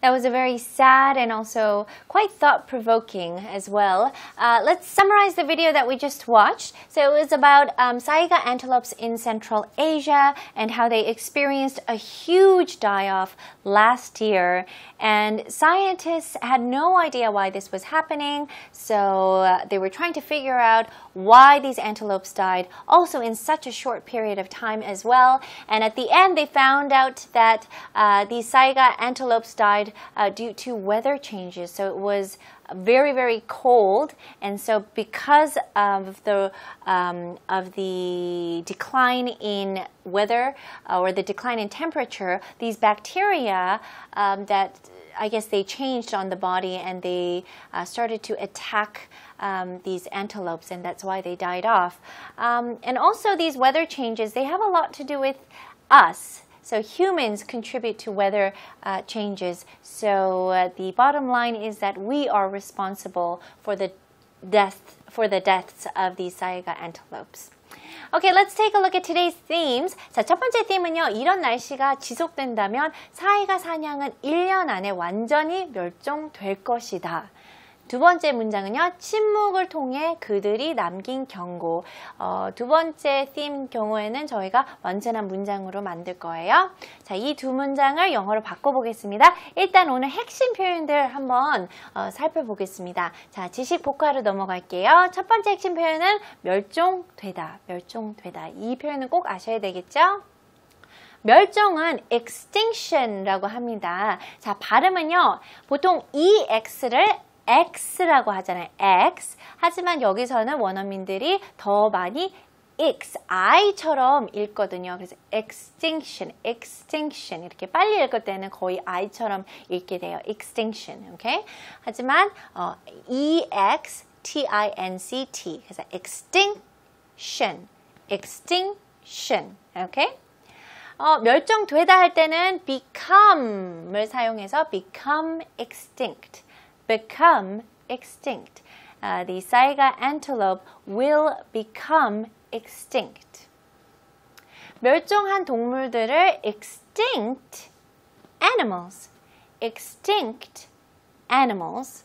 That was a very sad and also quite thought provoking as well. Uh, let's summarize the video that we just watched. So it was about um, Saiga antelopes in Central Asia and how they experienced a huge die off last year. And scientists had no idea why this was happening, so uh, they were trying to figure out why these antelopes died, also in such a short period of time as well. And at the end, they found out that uh, these Saiga antelopes died uh, due to weather changes. So it was very very cold and so because of the um, of the decline in weather uh, or the decline in temperature these bacteria um, that I guess they changed on the body and they uh, started to attack um, these antelopes and that's why they died off. Um, and also these weather changes, they have a lot to do with us. So humans contribute to weather uh, changes. So uh, the bottom line is that we are responsible for the death for the deaths of these saiga antelopes. Okay, let's take a look at today's themes. 자, 첫 번째 theme은요. 이런 날씨가 지속된다면 사이가 사냥은 1년 안에 완전히 멸종될 것이다. 두 번째 문장은요. 침묵을 통해 그들이 남긴 경고. 어, 두 번째 theme 경우에는 저희가 완전한 문장으로 만들 거예요. 자, 이 두 문장을 영어로 바꿔보겠습니다. 일단 오늘 핵심 표현들 한번 어, 살펴보겠습니다. 자, 지식 복화로 넘어갈게요. 첫 번째 핵심 표현은 멸종되다, 멸종되다. 이 표현은 꼭 아셔야 되겠죠? 멸종은 extinction라고 합니다. 자, 발음은요. 보통 EX를 X라고 하잖아요. X. 하지만 여기서는 원어민들이 더 많이 X, I처럼 읽거든요. 그래서 extinction, extinction 이렇게 빨리 읽을 때는 거의 I처럼 읽게 돼요. extinction, 오케이? 하지만 어, E X T I N C T 그래서 extinction, extinction, 오케이? 어, 멸종되다 할 때는 become을 사용해서 become extinct. become extinct. Uh, the Saiga antelope will become extinct. 멸종한 동물들을 extinct animals, extinct animals.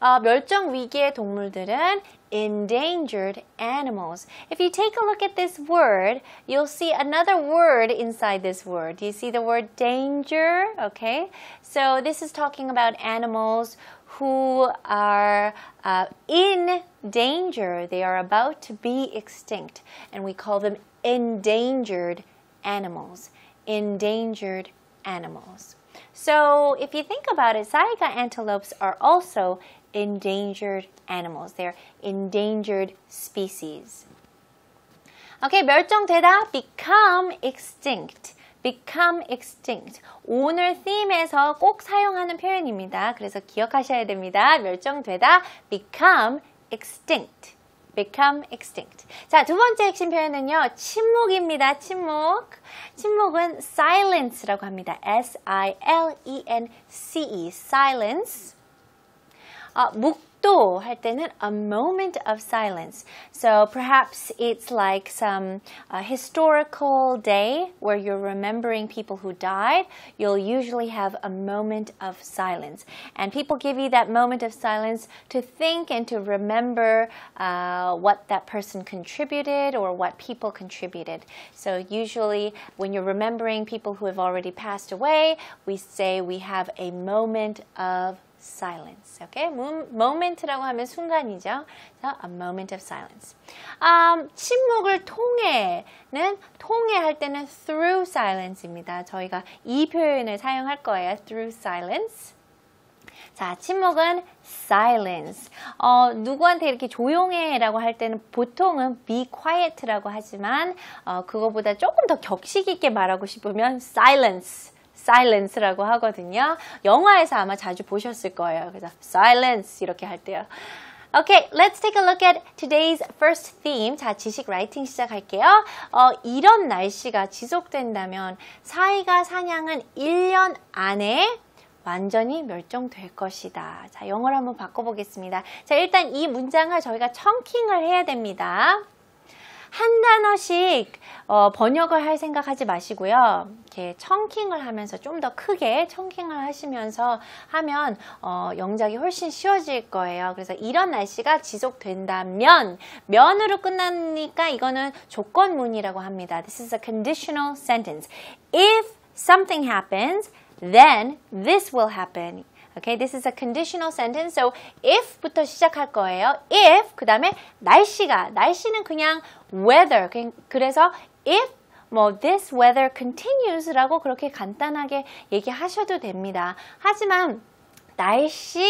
어, 멸종 위기의 동물들은 endangered animals. If you take a look at this word, you'll see another word inside this word. Do you see the word danger? Okay. So this is talking about animals who are uh, in danger. They are about to be extinct. And we call them endangered animals. Endangered animals. So if you think about it, saiga antelopes are also endangered animals. They're endangered species. Okay, 멸종되다, become extinct. become extinct. 오늘 theme에서 꼭 사용하는 표현입니다. 그래서 기억하셔야 됩니다. 멸종되다, become extinct. become extinct. 자, 두 번째 핵심 표현은요. 침묵입니다. 침묵. 침묵은 silence라고 합니다. S-I-L-E-N-C-E. silence. 어, 묵도 할 때는 a moment of silence. So perhaps it's like some uh, historical day where you're remembering people who died. You'll usually have a moment of silence. And people give you that moment of silence to think and to remember uh, what that person contributed or what people contributed. So usually when you're remembering people who have already passed away, we say we have a moment of silence. Okay? moment라고 하면 순간이죠. So a moment of silence. Um, 침묵을 통해는 통해 할 때는 through silence입니다. 저희가 이 표현을 사용할 거예요. through silence. 자, 침묵은 silence. 어, 누구한테 이렇게 조용해 라고 할 때는 보통은 be quiet라고 하지만 어, 그거보다 조금 더 격식 있게 말하고 싶으면 silence. Silence라고 하거든요. 영화에서 아마 자주 보셨을 거예요. 그래서 silence 이렇게 할 때요. Okay, let's take a look at today's first theme. 자, 지식 라이팅 시작할게요. 어, 이런 날씨가 지속된다면 사이가 사냥은 1년 안에 완전히 멸종될 것이다. 자, 영어로 한번 바꿔보겠습니다. 자, 일단 이 문장을 저희가 청킹을 해야 됩니다. 한 단어씩 어, 번역을 할 생각하지 마시고요. 이렇게 청킹을 하면서 좀 더 크게 청킹을 하시면서 하면 어, 영작이 훨씬 쉬워질 거예요. 그래서 이런 날씨가 지속된다면 면으로 끝나니까 이거는 조건문이라고 합니다. This is a conditional sentence. If something happens, then this will happen. Okay, this is a conditional sentence. So if부터 시작할 거예요. if 그 다음에 날씨가 날씨는 그냥 weather. 그래서 if 뭐 this weather continues라고 그렇게 간단하게 얘기하셔도 됩니다. 하지만 날씨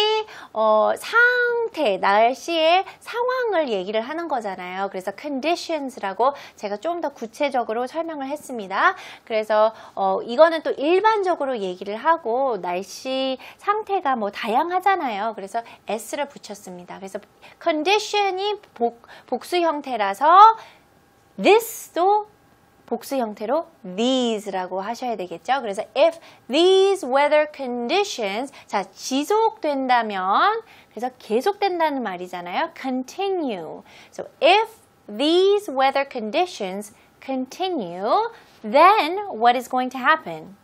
어, 상태, 날씨의 상황을 얘기를 하는 거잖아요. 그래서 conditions라고 제가 좀 더 구체적으로 설명을 했습니다. 그래서 어, 이거는 또 일반적으로 얘기를 하고 날씨 상태가 뭐 다양하잖아요. 그래서 s를 붙였습니다. 그래서 condition이 복, 복수 형태라서 this도 복수 형태로 these라고 하셔야 되겠죠. 그래서 if these weather conditions 자 지속된다면 그래서 계속된다는 말이잖아요. continue. So if these weather conditions continue, then what is going to happen?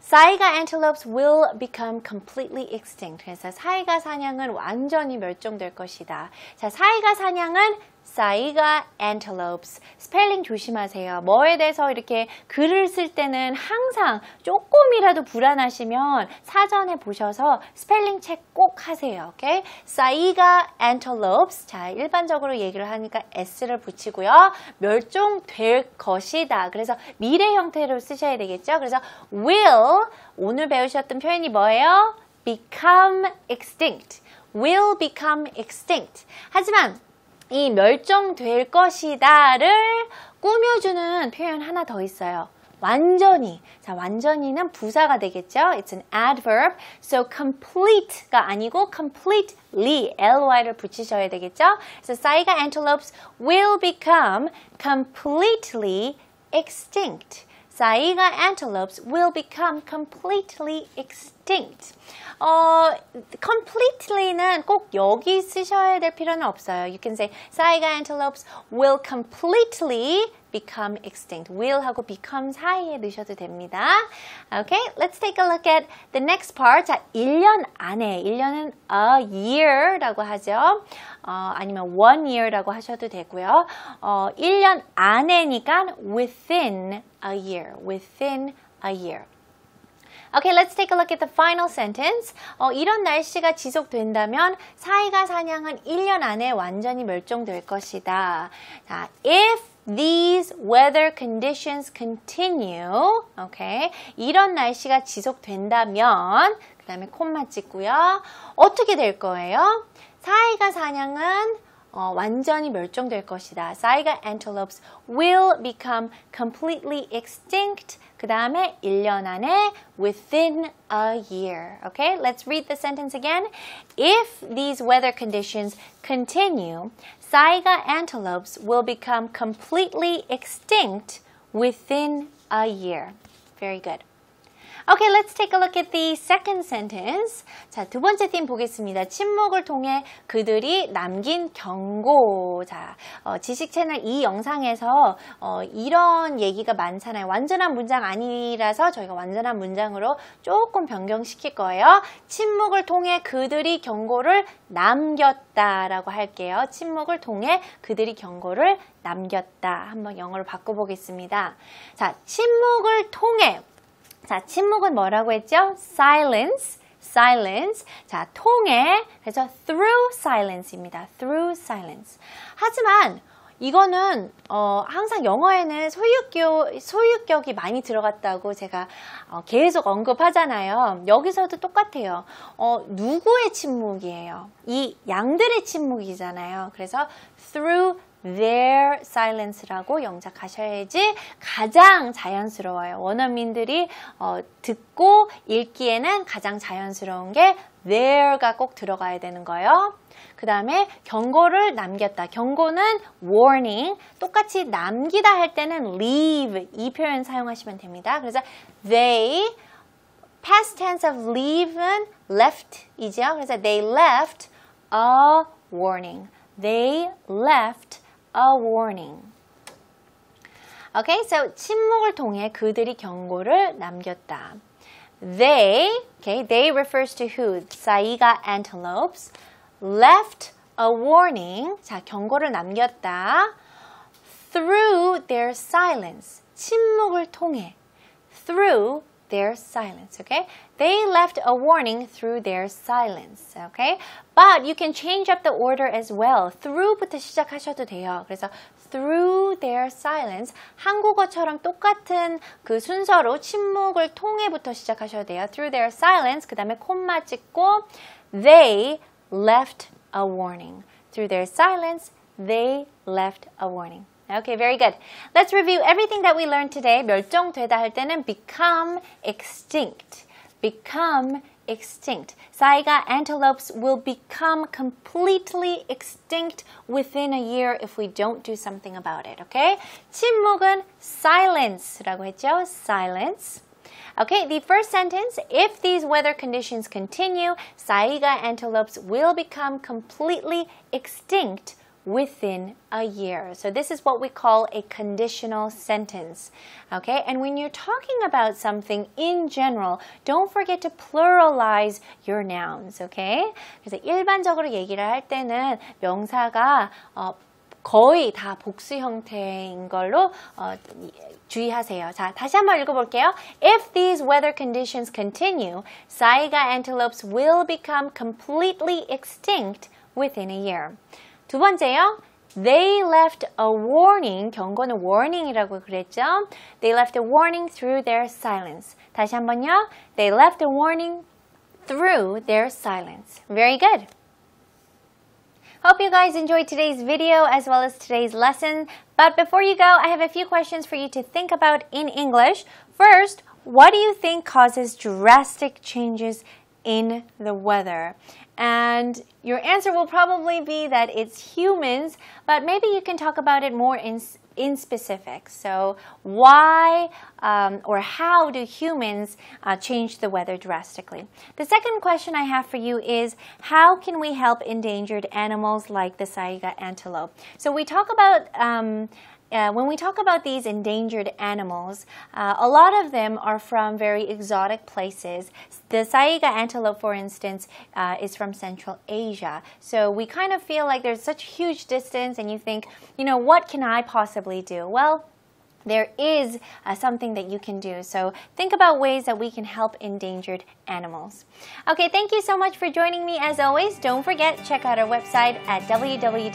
Saiga antelopes will become completely extinct. 그래서 사이가 산양은 완전히 멸종될 것이다. 자, 사이가 산양은 saiga antelopes. 스펠링 조심하세요. 뭐에 대해서 이렇게 글을 쓸 때는 항상 조금이라도 불안하시면 사전에 보셔서 스펠링 체크 꼭 하세요. 오케이? saiga antelopes. 자, 일반적으로 얘기를 하니까 s를 붙이고요. 멸종될 것이다. 그래서 미래 형태로 쓰셔야 되겠죠? 그래서 will 오늘 배우셨던 표현이 뭐예요? become extinct. will become extinct. 하지만 이 멸종될 것이다를 꾸며주는 표현 하나 더 있어요. 완전히. 자, 완전히는 부사가 되겠죠? It's an adverb. So complete가 아니고 completely, ly를 붙이셔야 되겠죠? 그래서 사이가 antelopes will become completely extinct. 사이가 antelopes will become completely extinct. 어, completely는 꼭 여기 쓰셔야 될 필요는 없어요. You can say 사이가 antelopes will completely become extinct. will 하고 become 사이에 넣으셔도 됩니다. Okay, let's take a look at the next part. 자, 1년 안에, 1년은 a year라고 하죠. 어, 아니면 one year라고 하셔도 되고요. 어, 1년 안에니까 within a year, within a year. Okay, let's take a look at the final sentence. 어, 이런 날씨가 지속된다면 사이가 사냥은 1년 안에 완전히 멸종될 것이다. 자, if these weather conditions continue, okay, 이런 날씨가 지속된다면, 그 다음에 콤마 찍고요. 어떻게 될 거예요? 사이가 사냥은 어, 완전히 멸종될 것이다. 사이가 antelopes will become completely extinct. 그 다음에 1년 안에 within a year. Okay, let's read the sentence again. If these weather conditions continue, Saiga antelopes will become completely extinct within a year. Very good. Okay, let's take a look at the second sentence. 자, 두 번째 팀 보겠습니다. 침묵을 통해 그들이 남긴 경고. 자, 어, 지식 채널 이 영상에서 어, 이런 얘기가 많잖아요. 완전한 문장 아니라서 저희가 완전한 문장으로 조금 변경시킬 거예요. 침묵을 통해 그들이 경고를 남겼다라고 할게요. 침묵을 통해 그들이 경고를 남겼다. 한번 영어로 바꿔보겠습니다. 자, 침묵을 통해 자, 침묵은 뭐라고 했죠? silence. silence. 자, 통해. 그래서 through silence입니다. through silence. 하지만 이거는 어, 항상 영어에는 소유격, 소유격이 많이 들어갔다고 제가 어, 계속 언급하잖아요. 여기서도 똑같아요. 어, 누구의 침묵이에요? 이 양들의 침묵이잖아요. 그래서 through their silence라고 영작하셔야지 가장 자연스러워요. 원어민들이 어, 듣고 읽기에는 가장 자연스러운 게 there가 꼭 들어가야 되는 거예요. 그 다음에 경고를 남겼다. 경고는 warning. 똑같이 남기다 할 때는 leave 이 표현 사용하시면 됩니다. 그래서 they past tense of leave는 left이죠. 그래서 they left a warning. They left a warning. Okay, so 침묵을 통해 그들이 경고를 남겼다. They, okay, they refers to who? Saiga antelopes left a warning. 자, 경고를 남겼다. Through their silence. 침묵을 통해. Through their silence, okay? They left a warning through their silence, okay? But you can change up the order as well. through부터 시작하셔도 돼요. 그래서 through their silence 한국어처럼 똑같은 그 순서로 침묵을 통해부터 시작하셔도 돼요. through their silence 그다음에 콤마 찍고 they left a warning. through their silence they left a warning. Okay, very good. Let's review everything that we learned today. 멸종되다 할 때는 become extinct. become extinct. Saiga antelopes will become completely extinct within a year if we don't do something about it. Okay? 침묵은 silence라고 했죠. Silence. Okay, the first sentence, if these weather conditions continue, Saiga antelopes will become completely extinct within a year. So this is what we call a conditional sentence. Okay? And when you're talking about something in general, don't forget to pluralize your nouns. Okay? 그래서 일반적으로 얘기를 할 때는 명사가 어, 거의 다 복수 형태인 걸로 어, 주의하세요. 자, 다시 한번 읽어볼게요. If these weather conditions continue, Saiga antelopes will become completely extinct within a year. 두 번째요. They left a warning. 경고는 warning이라고 그랬죠. They left a warning through their silence. 다시 한번요. They left a warning through their silence. Very good. Hope you guys enjoyed today's video as well as today's lesson. But before you go, I have a few questions for you to think about in English. First, what do you think causes drastic changes in the weather? And your answer will probably be that it's humans, but maybe you can talk about it more in, in specific. So, why um, or how do humans uh, change the weather drastically? The second question I have for you is how can we help endangered animals like the Saiga antelope? So, we talk about um, uh, when we talk about these endangered animals, uh, a lot of them are from very exotic places. The Saiga antelope, for instance, uh, is from Central Asia. So we kind of feel like there's such a huge distance, and you think, you know, what can I possibly do? Well, there is uh, something that you can do. So think about ways that we can help endangered animals. Okay, thank you so much for joining me as always. Don't forget, check out our website at www.ebse.co.kr.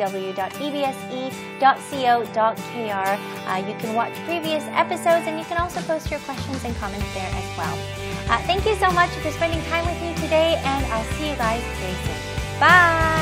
Uh, you can watch previous episodes and you can also post your questions and comments there as well. Uh, thank you so much for spending time with me today and I'll see you guys very soon. Bye!